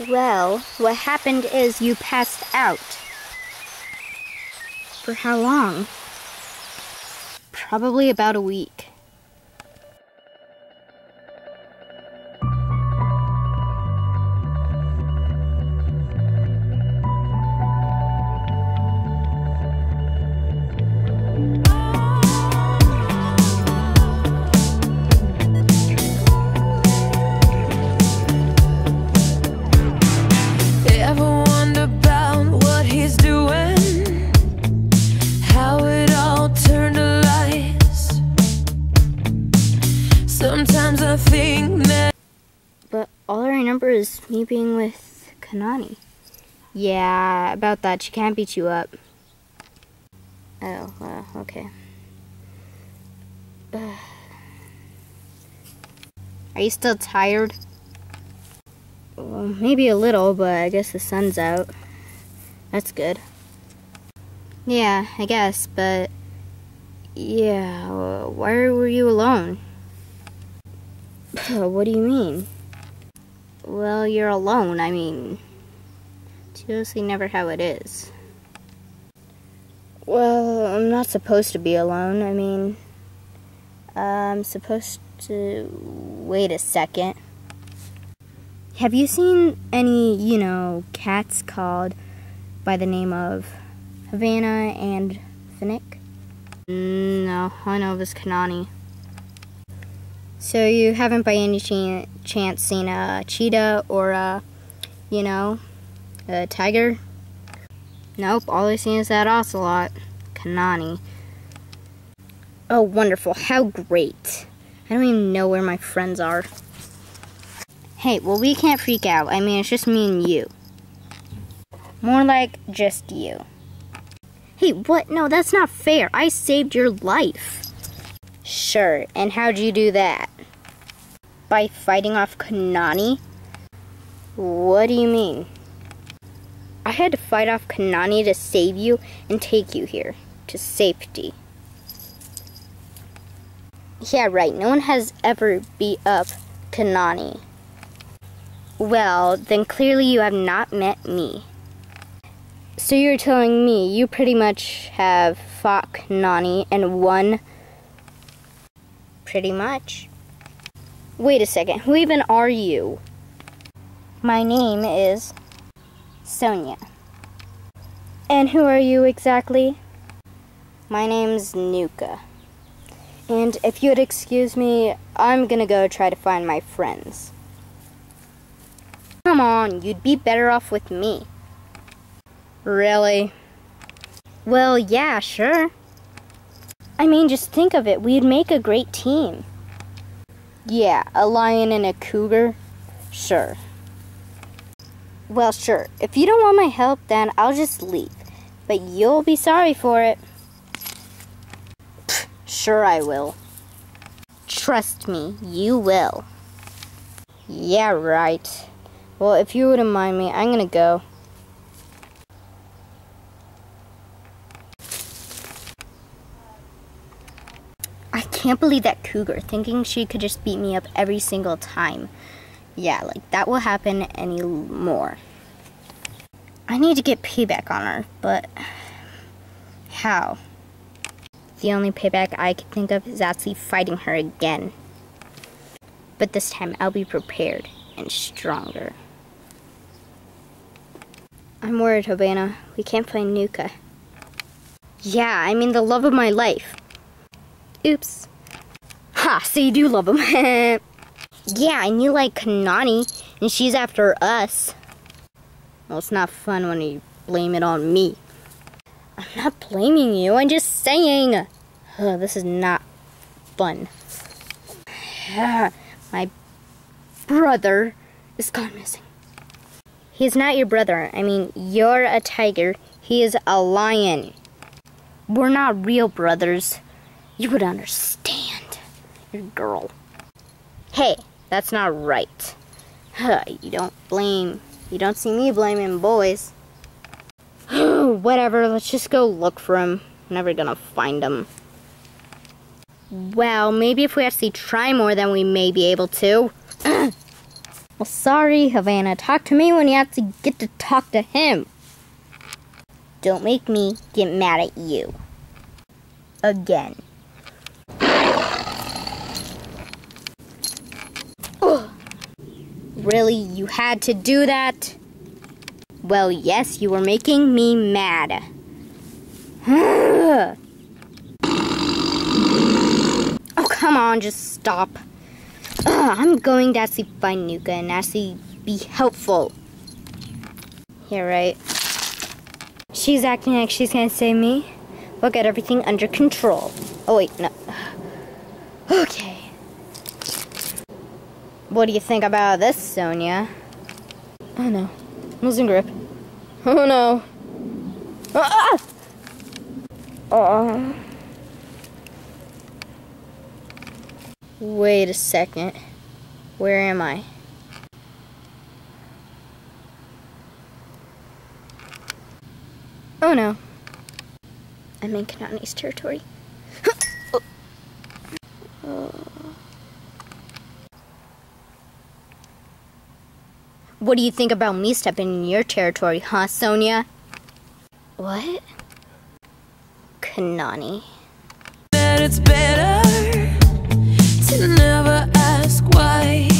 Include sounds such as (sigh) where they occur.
Well, what happened is you passed out. For how long? Probably about a week. Is me being with Kanani. Yeah, about that. She can't beat you up. Oh, well, okay. (sighs) Are you still tired? Well, maybe a little, but I guess the sun's out. That's good. Yeah, I guess, but Yeah, uh, why were you alone? (sighs) what do you mean? Well, you're alone. I mean, it's usually never how it is. Well, I'm not supposed to be alone. I mean, I'm supposed to. Wait a second. Have you seen any, you know, cats called by the name of Havana and Finnick? Mm, No, I know this Kanani. So you haven't by any chan- chance seen a cheetah or a, you know, a tiger? Nope, all I've seen is that ocelot. Kanani. Oh, wonderful. How great. I don't even know where my friends are. Hey, well, we can't freak out. I mean, it's just me and you. More like just you. Hey, what? No, that's not fair. I saved your life. Sure, and how'd you do that? By fighting off Kanani? What do you mean? I had to fight off Kanani to save you and take you here to safety. Yeah, right. No one has ever beat up Kanani. Well, then clearly you have not met me. So you're telling me you pretty much have fought Kanani and won? Pretty much. Wait a second, who even are you? My name is Sonia. And who are you exactly? My name's Nuka. And if you would excuse me, I'm gonna go try to find my friends. Come on, you'd be better off with me. Really? Well, yeah, sure. I mean, just think of it. We'd make a great team. Yeah, a lion and a cougar? Sure. Well, sure. If you don't want my help, then I'll just leave. But you'll be sorry for it. Pfft, Sure, I will. Trust me, you will. Yeah, right. Well, if you wouldn't mind me, I'm gonna go. I can't believe that cougar thinking she could just beat me up every single time. Yeah, like that will happen anymore. I need to get payback on her, but how? The only payback I can think of is actually fighting her again. But this time I'll be prepared and stronger. I'm worried, Havana. We can't find Nuka. Yeah, I mean the love of my life. Oops. Ah, ha, so you do love him. (laughs) yeah, and you like Kanani, and she's after us. Well, it's not fun when you blame it on me. I'm not blaming you, I'm just saying. Ugh, this is not fun. (sighs) My brother is gone missing. He's not your brother. I mean, you're a tiger. He is a lion. We're not real brothers. You would understand. Girl. Hey, that's not right. Huh, you don't blame. You don't see me blaming boys. (gasps) Whatever, let's just go look for him. Never gonna find him. Well, maybe if we actually try more, then we may be able to. (clears throat) Well, sorry, Havana. Talk to me when you to get to talk to him. Don't make me get mad at you. Again. Really? You had to do that? Well, yes, you were making me mad. (sighs) oh, come on, just stop. Ugh, (clears throat) I'm going to actually find Nuka and actually be helpful. You're right. She's acting like she's gonna save me. We'll get everything under control. Oh, wait, no. (sighs) Okay. What do you think about this, Sonia? Oh no. Losing grip. (laughs) Oh no. Ah! Oh. Wait a second. Where am I? Oh no. I'm in Kanani's territory. (gasps) What do you think about me stepping in your territory, huh, Sonia? What? Kanani. that it's better to never ask why.